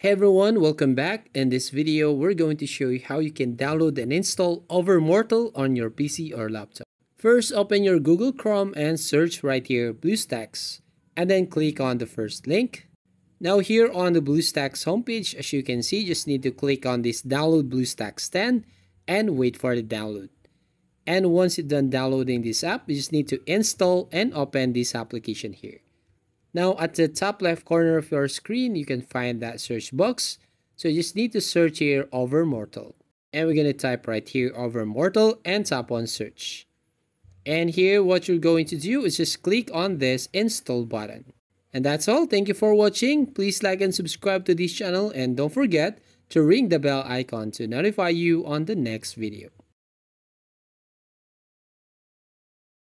Hey everyone, welcome back. In this video, we're going to show you how you can download and install Overmortal on your PC or laptop. First, open your Google Chrome and search right here BlueStacks and then click on the first link. Now here on the BlueStacks homepage, as you can see, just need to click on this download BlueStacks 10 and wait for the download. And once you're done downloading this app, you just need to install and open this application here. Now at the top left corner of your screen, you can find that search box. So you just need to search here Overmortal. And we're going to type right here Overmortal and tap on search. And here what you're going to do is just click on this install button. And that's all. Thank you for watching. Please like and subscribe to this channel and don't forget to ring the bell icon to notify you on the next video.